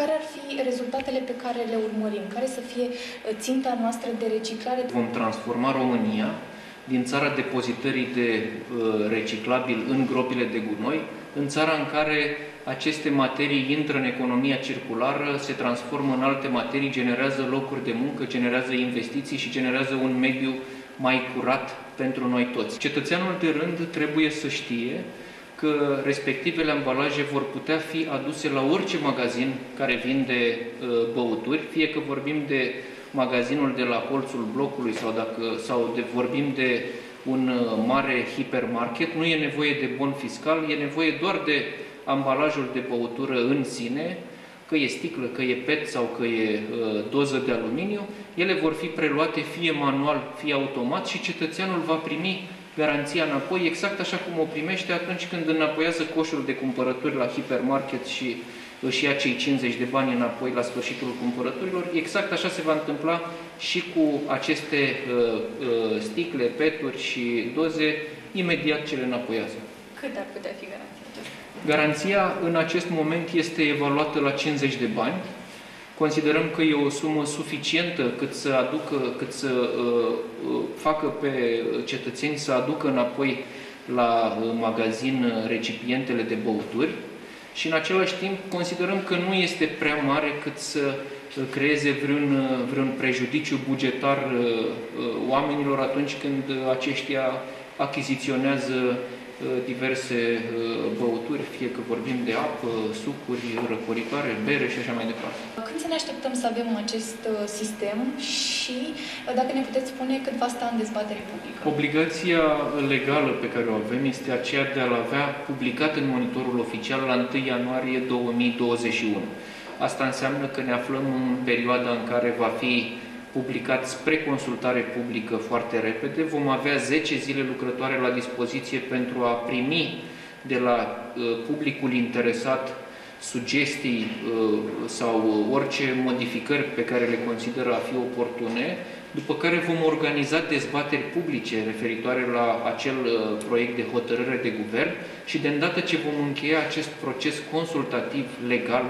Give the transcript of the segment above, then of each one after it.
Care ar fi rezultatele pe care le urmărim? Care să fie uh, ținta noastră de reciclare? Vom transforma România din țara depozitării de uh, reciclabil în gropile de gunoi, în țara în care aceste materii intră în economia circulară, se transformă în alte materii, generează locuri de muncă, generează investiții și generează un mediu mai curat pentru noi toți. Cetățeanul de rând trebuie să știe că respectivele ambalaje vor putea fi aduse la orice magazin care vinde uh, băuturi, fie că vorbim de magazinul de la colțul blocului sau, dacă, sau de, vorbim de un uh, mare hipermarket, nu e nevoie de bon fiscal, e nevoie doar de ambalajul de băutură în sine, că e sticlă, că e PET sau că e uh, doză de aluminiu, ele vor fi preluate fie manual, fie automat și cetățeanul va primi garanția înapoi, exact așa cum o primește atunci când înapoiază coșul de cumpărături la hipermarket și își ia cei 50 de bani înapoi la sfârșitul cumpărăturilor. Exact așa se va întâmpla și cu aceste uh, uh, sticle, peturi și doze, imediat ce le înapoiază. Cât ar putea fi garanția? Garanția în acest moment este evaluată la 50 de bani. Considerăm că e o sumă suficientă cât să aducă, cât să uh, uh facă pe cetățeni să aducă înapoi la uh, magazin recipientele de băuturi și în același timp considerăm că nu este prea mare cât să uh, creeze vreun, vreun prejudiciu bugetar oamenilor atunci când aceștia achiziționează Uh, diverse uh, băuturi, fie că vorbim de apă, sucuri, răcoritoare, bere și așa mai departe. Când să ne așteptăm să avem acest uh, sistem și dacă ne puteți spune cât va sta în dezbatere publică? Obligația legală pe care o avem este aceea de a-l avea publicat în monitorul oficial la 1 ianuarie 2021. Asta înseamnă că ne aflăm în perioada în care va fi publicat spre consultare publică foarte repede. Vom avea 10 zile lucrătoare la dispoziție pentru a primi de la uh, publicul interesat sugestii uh, sau orice modificări pe care le consideră a fi oportune, după care vom organiza dezbateri publice referitoare la acel uh, proiect de hotărâre de guvern și de îndată ce vom încheia acest proces consultativ legal,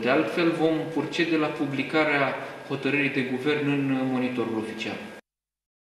de altfel vom procede la publicarea hotărârii de guvern în monitorul oficial.